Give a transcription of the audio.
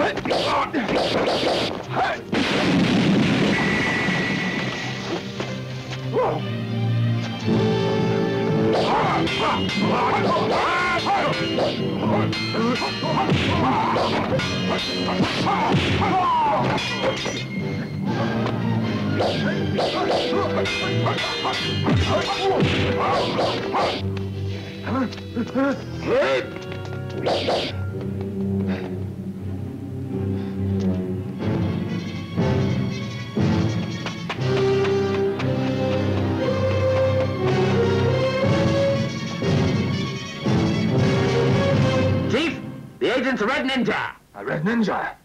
Huh? The agent's a red ninja. A red ninja.